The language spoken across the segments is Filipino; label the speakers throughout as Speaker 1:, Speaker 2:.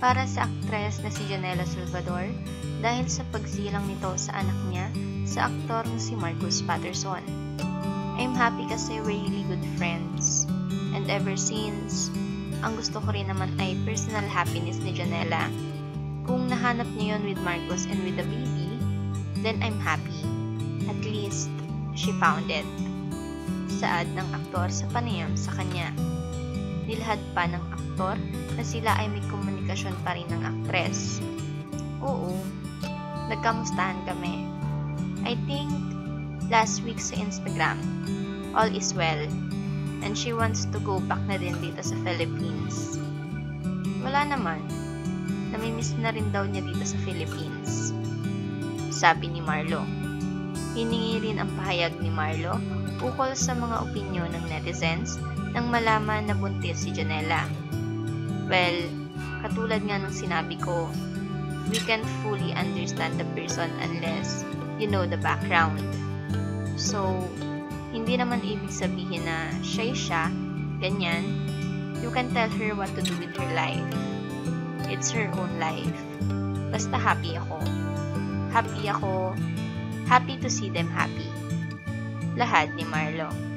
Speaker 1: para sa aktres na si Janela Salvador dahil sa pagsilang nito sa anak niya sa aktor na si Marcus Patterson. I'm happy kasi we're really good friends. And ever since, ang gusto ko rin naman ay personal happiness ni Janela. Kung nahanap niya yun with Marcos and with the baby, then I'm happy. At least, she found it. Saad ng aktor sa panayam sa kanya. Nilhad pa ng aktor na sila ay may komunikasyon pa rin ng aktres. Oo, nagkamustahan kami. I think last week sa Instagram, all is well. And she wants to go back na din dito sa Philippines. Wala naman. Namimiss na rin daw niya dito sa Philippines. Sabi ni Marlo. Hiningi rin ang pahayag ni Marlo ukol sa mga opinyon ng netizens nang malaman na buntis si Janela. Well, katulad nga ng sinabi ko, we can't fully understand the person unless you know the background. So, hindi naman ibig sabihin na shy siya, ganyan. You can tell her what to do with her life. It's her own life. Basta happy ako. Happy ako. Happy to see them happy. Lahad ni Marlo.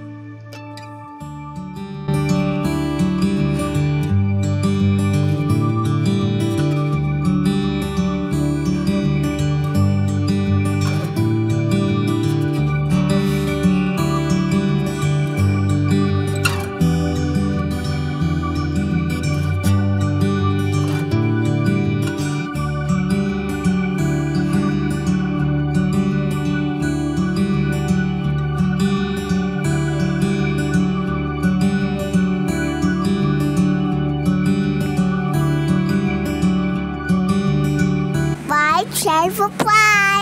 Speaker 2: subscribe.